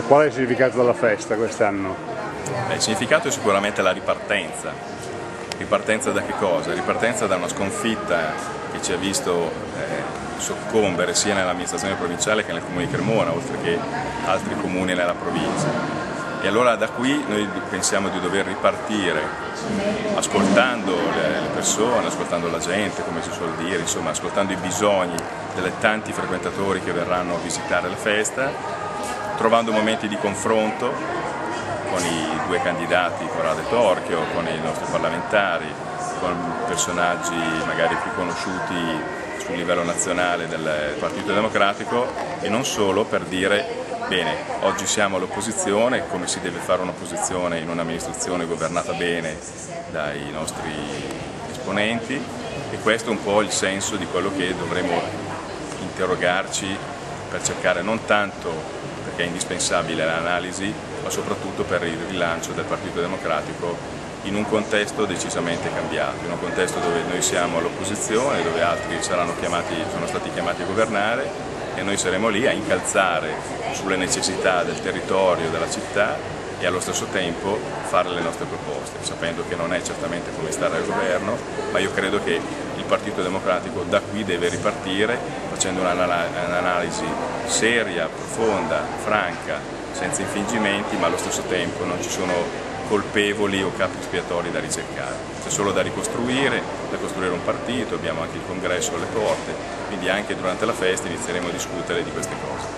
Qual è il significato della festa quest'anno? il significato è sicuramente la ripartenza. Ripartenza da che cosa? Ripartenza da una sconfitta che ci ha visto eh, soccombere sia nell'amministrazione provinciale che nel comune di Cremona, oltre che altri comuni nella provincia. E allora da qui noi pensiamo di dover ripartire ascoltando le persone, ascoltando la gente, come si suol dire, insomma ascoltando i bisogni dei tanti frequentatori che verranno a visitare la festa, trovando momenti di confronto con i due candidati, e Torchio, con i nostri parlamentari, con personaggi magari più conosciuti sul livello nazionale del Partito Democratico e non solo per dire bene, oggi siamo all'opposizione, come si deve fare un'opposizione in un'amministrazione governata bene dai nostri esponenti? E questo è un po' il senso di quello che dovremo interrogarci per cercare non tanto perché è indispensabile l'analisi, ma soprattutto per il rilancio del Partito Democratico in un contesto decisamente cambiato, in un contesto dove noi siamo all'opposizione, dove altri chiamati, sono stati chiamati a governare e noi saremo lì a incalzare sulle necessità del territorio, della città e allo stesso tempo fare le nostre proposte, sapendo che non è certamente come stare al governo, ma io credo che il Partito Democratico da qui deve ripartire facendo un'analisi seria, profonda, franca, senza infingimenti, ma allo stesso tempo non ci sono colpevoli o capi espiatori da ricercare, c'è solo da ricostruire, da costruire un partito, abbiamo anche il congresso alle porte, quindi anche durante la festa inizieremo a discutere di queste cose.